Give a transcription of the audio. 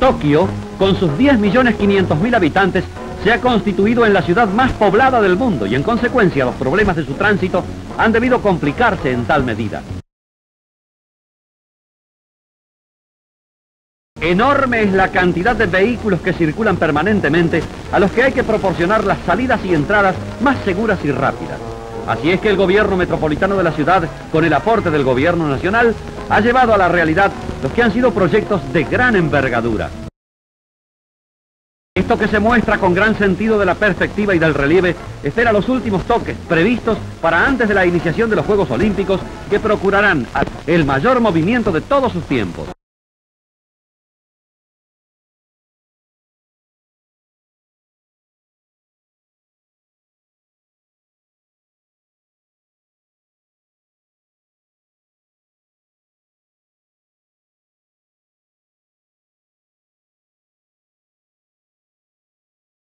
Tokio, con sus 10.500.000 habitantes, se ha constituido en la ciudad más poblada del mundo y en consecuencia los problemas de su tránsito han debido complicarse en tal medida. Enorme es la cantidad de vehículos que circulan permanentemente a los que hay que proporcionar las salidas y entradas más seguras y rápidas. Así es que el gobierno metropolitano de la ciudad, con el aporte del gobierno nacional, ha llevado a la realidad los que han sido proyectos de gran envergadura. Esto que se muestra con gran sentido de la perspectiva y del relieve espera los últimos toques previstos para antes de la iniciación de los Juegos Olímpicos que procurarán el mayor movimiento de todos sus tiempos.